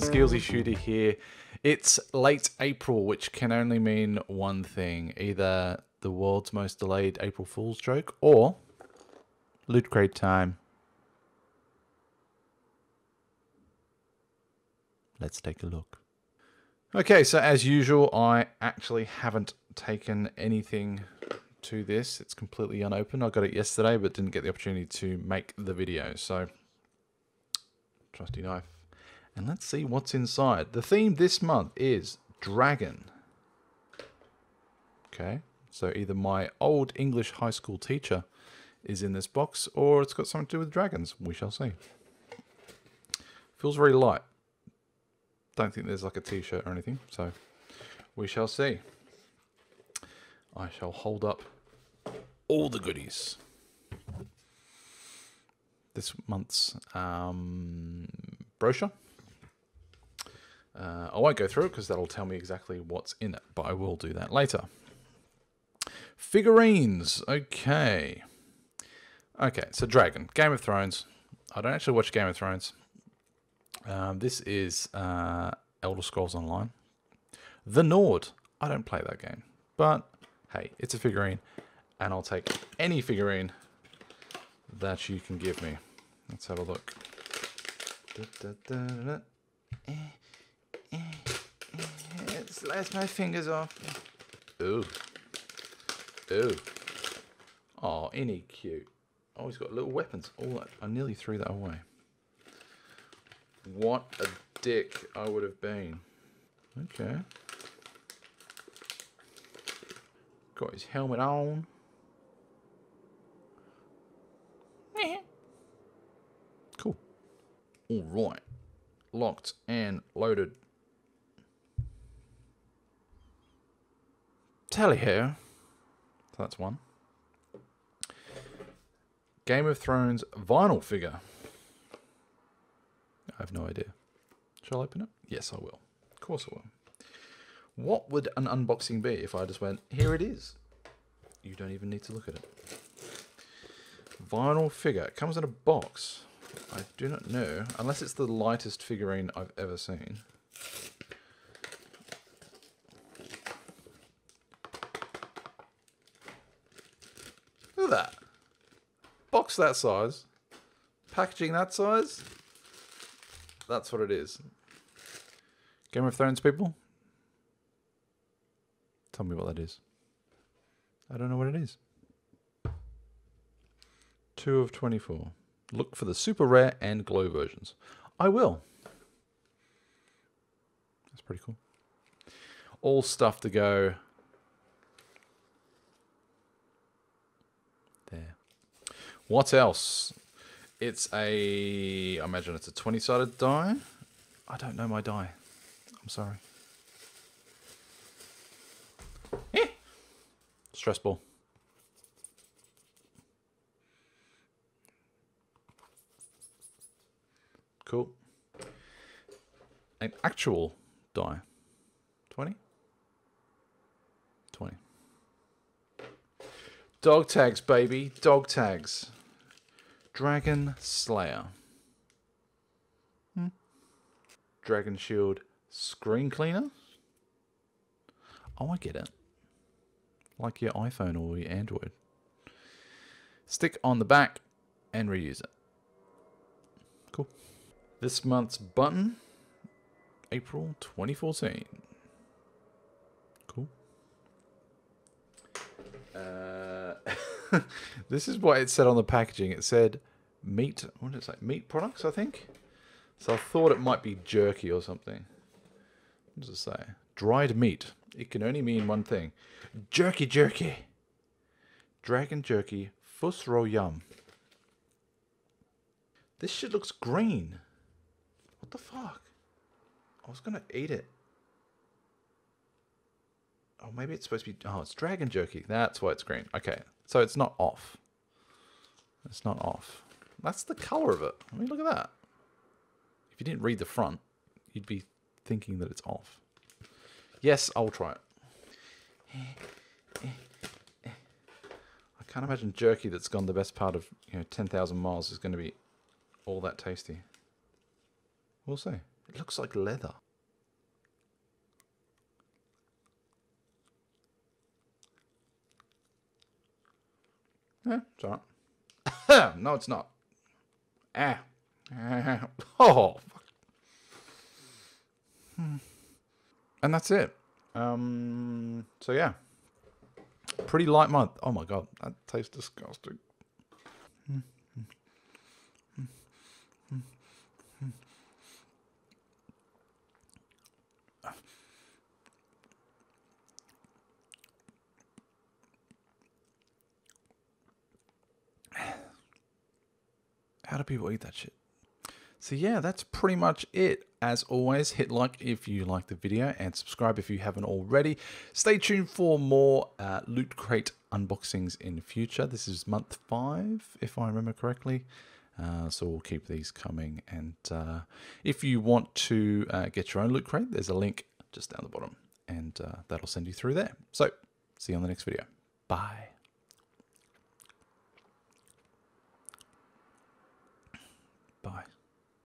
Skeelsy Shoota here. It's late April, which can only mean one thing. Either the world's most delayed April Fool's joke or Loot Crate time. Let's take a look. Okay, so as usual, I actually haven't taken anything to this. It's completely unopened. I got it yesterday, but didn't get the opportunity to make the video. So, trusty knife. And let's see what's inside. The theme this month is dragon. Okay, so either my old English high school teacher is in this box, or it's got something to do with dragons. We shall see. Feels very light. Don't think there's like a t-shirt or anything, so we shall see. I shall hold up all the goodies. This month's um, brochure. Uh, I won't go through it because that'll tell me exactly what's in it, but I will do that later. Figurines. Okay. Okay, so Dragon. Game of Thrones. I don't actually watch Game of Thrones. Um, this is uh, Elder Scrolls Online. The Nord. I don't play that game. But, hey, it's a figurine. And I'll take any figurine that you can give me. Let's have a look. Da, da, da, eh, slice my fingers off. Ooh. Ooh. Oh, any cute. Oh, he's got little weapons. Oh, I nearly threw that away. What a dick I would have been. Okay. Got his helmet on. Cool. All right. Locked and loaded. Tally here. So that's one. Game of Thrones vinyl figure. I have no idea. Shall I open it? Yes, I will. Of course I will. What would an unboxing be if I just went, here it is? You don't even need to look at it. Vinyl figure. It comes in a box. I do not know, unless it's the lightest figurine I've ever seen. Look at that. Box that size. Packaging that size. That's what it is. Game of Thrones people? Tell me what that is. I don't know what it is. 2 of 24. Look for the super rare and glow versions. I will. That's pretty cool. All stuff to go What else? It's a, I imagine it's a 20-sided die. I don't know my die. I'm sorry. Eh. Stress ball. Cool. An actual die. 20? 20. Dog tags, baby. Dog tags. Dragon Slayer. Hmm. Dragon Shield Screen Cleaner. Oh, I get it. Like your iPhone or your Android. Stick on the back and reuse it. Cool. This month's button, April 2014. Cool. Uh, this is what it said on the packaging. It said meat, what did it say? Meat products, I think. So I thought it might be jerky or something. What does it say? Dried meat. It can only mean one thing. Jerky jerky. Dragon jerky. Fus Ro Yum. This shit looks green. What the fuck? I was gonna eat it. Oh, maybe it's supposed to be. Oh, it's dragon jerky. That's why it's green. Okay, so it's not off. It's not off. That's the color of it. I mean, look at that. If you didn't read the front, you'd be thinking that it's off. Yes, I'll try it. I can't imagine jerky that's gone the best part of you know ten thousand miles is going to be all that tasty. We'll see. It looks like leather. It's alright. no, it's not. Ah. Oh. Hmm. And that's it. Um, so yeah. Pretty light month. Oh my god, that tastes disgusting. How do people eat that shit? So yeah, that's pretty much it. As always, hit like if you like the video and subscribe if you haven't already. Stay tuned for more uh, Loot Crate unboxings in the future. This is month five, if I remember correctly. Uh, so we'll keep these coming. And uh, if you want to uh, get your own Loot Crate, there's a link just down the bottom. And uh, that'll send you through there. So see you on the next video. Bye. Bye.